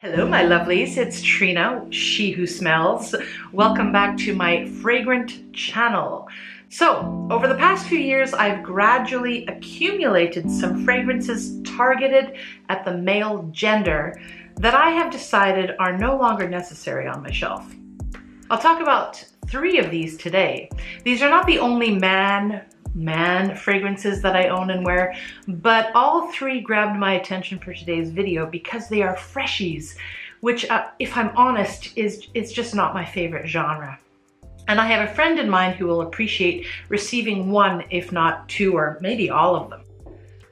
Hello, my lovelies. It's Trina, She Who Smells. Welcome back to my fragrant channel. So, over the past few years, I've gradually accumulated some fragrances targeted at the male gender that I have decided are no longer necessary on my shelf. I'll talk about three of these today. These are not the only man man fragrances that I own and wear, but all three grabbed my attention for today's video because they are freshies, which uh, if I'm honest, is it's just not my favorite genre. And I have a friend in mind who will appreciate receiving one, if not two, or maybe all of them.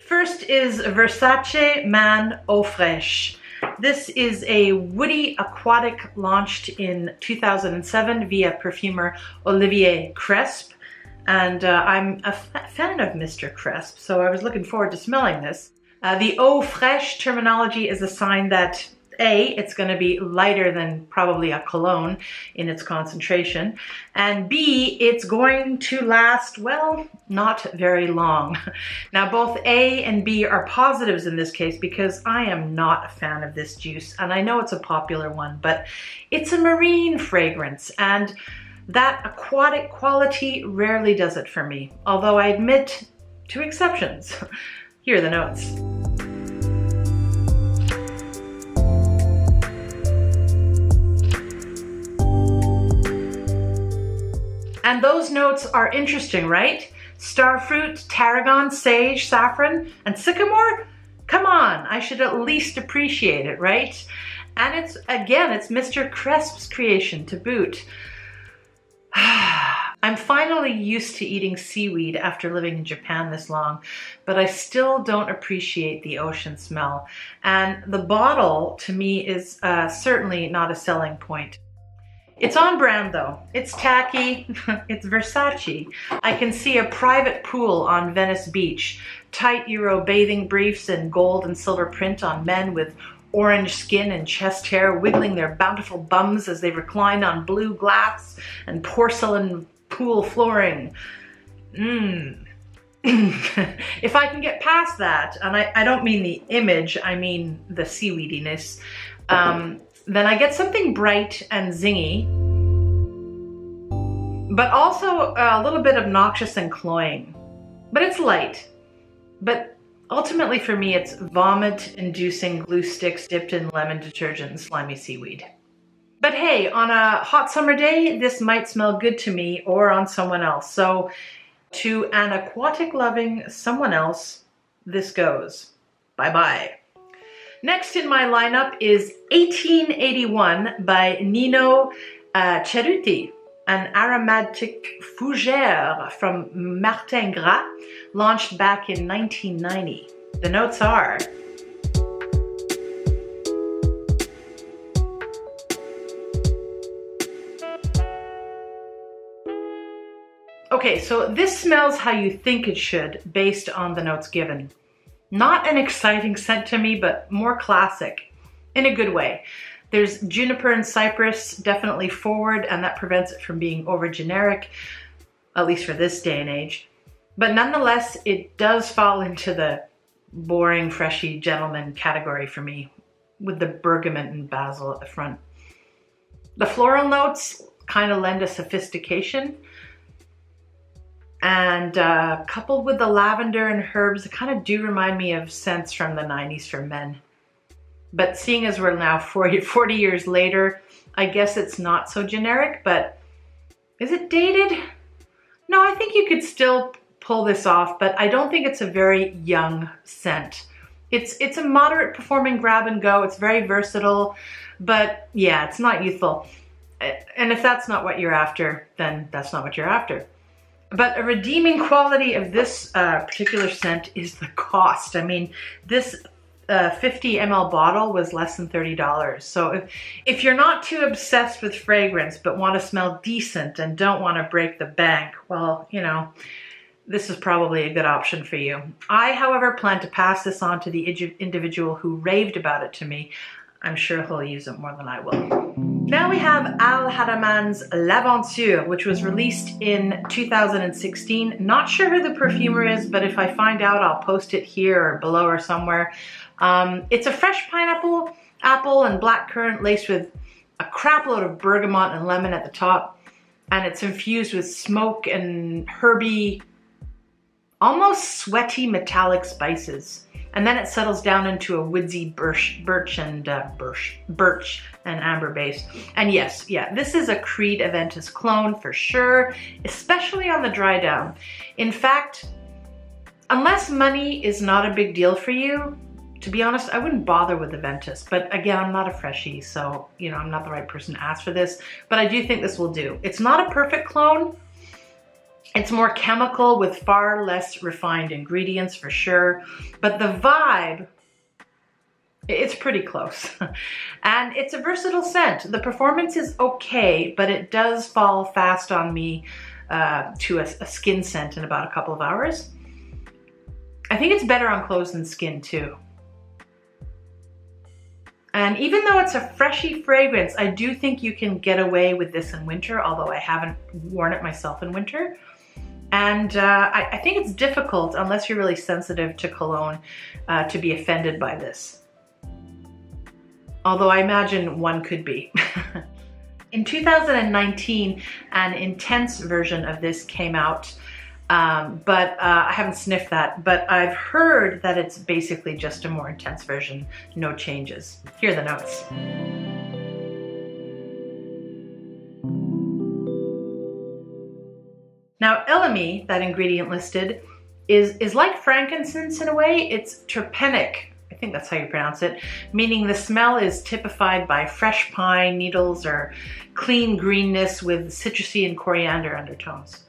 First is Versace Man Eau Fraiche. This is a woody aquatic launched in 2007 via perfumer Olivier Cresp. And uh, I'm a fan of Mr. Cresp, so I was looking forward to smelling this. Uh, the eau fraîche terminology is a sign that a, it's going to be lighter than probably a cologne in its concentration. And B, it's going to last, well, not very long. Now, both A and B are positives in this case because I am not a fan of this juice. And I know it's a popular one, but it's a marine fragrance. And that aquatic quality rarely does it for me, although I admit to exceptions. Here are the notes. And those notes are interesting, right? Starfruit, tarragon, sage, saffron, and sycamore? Come on, I should at least appreciate it, right? And it's, again, it's Mr. Cresp's creation to boot. I'm finally used to eating seaweed after living in Japan this long, but I still don't appreciate the ocean smell. And the bottle, to me, is uh, certainly not a selling point. It's on brand though. It's tacky, it's Versace. I can see a private pool on Venice Beach, tight Euro bathing briefs in gold and silver print on men with orange skin and chest hair, wiggling their bountiful bums as they recline on blue glass and porcelain pool flooring. Mmm. if I can get past that, and I, I, don't mean the image, I mean the seaweediness, um, then I get something bright and zingy, but also a little bit obnoxious and cloying. But it's light. But Ultimately for me, it's vomit-inducing glue sticks dipped in lemon detergent and slimy seaweed. But hey, on a hot summer day, this might smell good to me or on someone else. So to an aquatic loving someone else, this goes. Bye-bye. Next in my lineup is 1881 by Nino uh, an aromatic fougere from Martin Gras, launched back in 1990. The notes are Okay, so this smells how you think it should based on the notes given. Not an exciting scent to me, but more classic in a good way. There's juniper and cypress definitely forward and that prevents it from being over generic, at least for this day and age. But nonetheless, it does fall into the boring, freshy gentleman category for me with the bergamot and basil at the front. The floral notes kind of lend a sophistication and uh, coupled with the lavender and herbs, it kind of do remind me of scents from the 90s for men. But seeing as we're now 40, 40 years later, I guess it's not so generic, but is it dated? No, I think you could still pull this off, but I don't think it's a very young scent. It's, it's a moderate performing grab and go. It's very versatile, but yeah, it's not youthful. And if that's not what you're after, then that's not what you're after. But a redeeming quality of this uh, particular scent is the cost. I mean, this a 50 ml bottle was less than $30. So if, if you're not too obsessed with fragrance but want to smell decent and don't want to break the bank, well, you know, this is probably a good option for you. I, however, plan to pass this on to the individual who raved about it to me. I'm sure he'll use it more than I will. Now we have Al Haramain's L'Aventure, which was released in 2016. Not sure who the perfumer is, but if I find out, I'll post it here or below or somewhere. Um, it's a fresh pineapple apple and black currant laced with a crap load of bergamot and lemon at the top. And it's infused with smoke and herby, almost sweaty metallic spices. And then it settles down into a woodsy birch, birch and uh, birch, birch and amber base. And yes, yeah, this is a Creed Aventus clone for sure, especially on the dry down. In fact, unless money is not a big deal for you, to be honest, I wouldn't bother with Aventus, but again, I'm not a freshie, so, you know, I'm not the right person to ask for this, but I do think this will do. It's not a perfect clone. It's more chemical with far less refined ingredients for sure, but the vibe, it's pretty close. and it's a versatile scent. The performance is okay, but it does fall fast on me uh, to a, a skin scent in about a couple of hours. I think it's better on clothes than skin too. And even though it's a freshy fragrance, I do think you can get away with this in winter, although I haven't worn it myself in winter. And uh, I, I, think it's difficult, unless you're really sensitive to cologne, uh, to be offended by this. Although I imagine one could be. in 2019, an intense version of this came out um, but uh, I haven't sniffed that, but I've heard that it's basically just a more intense version, no changes. Here are the notes. Now, elemi, that ingredient listed, is, is like frankincense in a way. It's terpenic, I think that's how you pronounce it, meaning the smell is typified by fresh pine needles or clean greenness with citrusy and coriander undertones.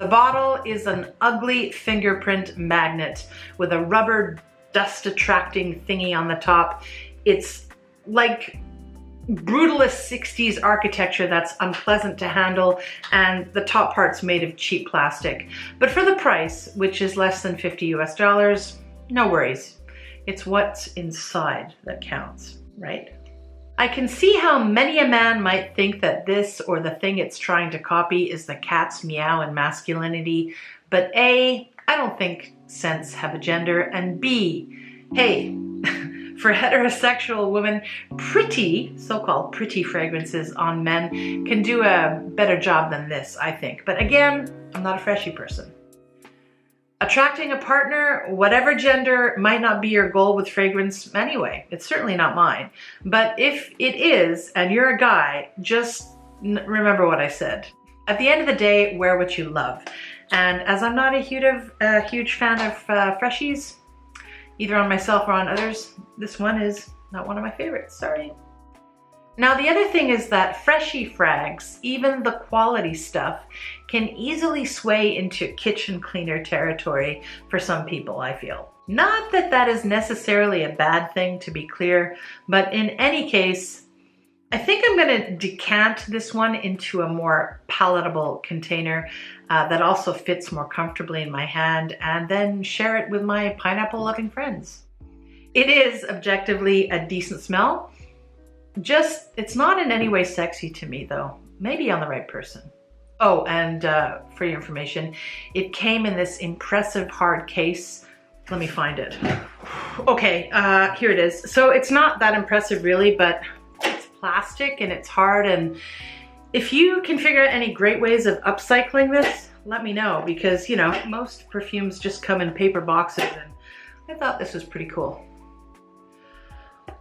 The bottle is an ugly fingerprint magnet with a rubber dust attracting thingy on the top. It's like brutalist 60s architecture that's unpleasant to handle and the top part's made of cheap plastic. But for the price, which is less than 50 US dollars, no worries. It's what's inside that counts, right? I can see how many a man might think that this or the thing it's trying to copy is the cat's meow and masculinity, but A, I don't think scents have a gender, and B, hey, for heterosexual women, pretty, so-called pretty fragrances on men can do a better job than this, I think. But again, I'm not a freshy person. Attracting a partner, whatever gender, might not be your goal with fragrance anyway. It's certainly not mine. But if it is, and you're a guy, just remember what I said. At the end of the day, wear what you love. And as I'm not a huge, a huge fan of uh, freshies, either on myself or on others, this one is not one of my favorites, sorry. Now the other thing is that freshy frags, even the quality stuff, can easily sway into kitchen cleaner territory for some people, I feel. Not that that is necessarily a bad thing to be clear, but in any case, I think I'm gonna decant this one into a more palatable container uh, that also fits more comfortably in my hand and then share it with my pineapple loving friends. It is objectively a decent smell, just, it's not in any way sexy to me though. Maybe on the right person. Oh, and uh, for your information, it came in this impressive hard case. Let me find it. Okay, uh, here it is. So it's not that impressive really, but it's plastic and it's hard. And if you can figure out any great ways of upcycling this, let me know because, you know, most perfumes just come in paper boxes and I thought this was pretty cool.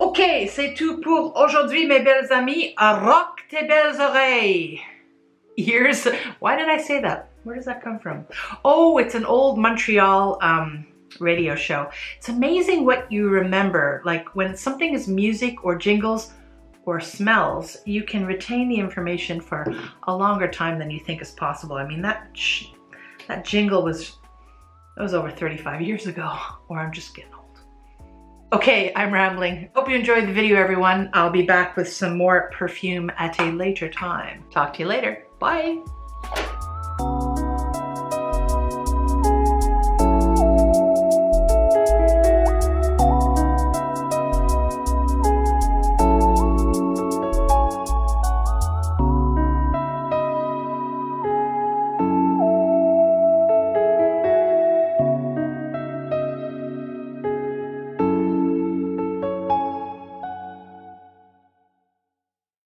Ok, c'est tout pour aujourd'hui, mes belles amies. Rock tes belles oreilles. Ears. Why did I say that? Where does that come from? Oh, it's an old Montreal um, radio show. It's amazing what you remember. Like when something is music or jingles or smells, you can retain the information for a longer time than you think is possible. I mean, that that jingle was, that was over 35 years ago, or I'm just getting old. Okay, I'm rambling. Hope you enjoyed the video, everyone. I'll be back with some more perfume at a later time. Talk to you later. Bye.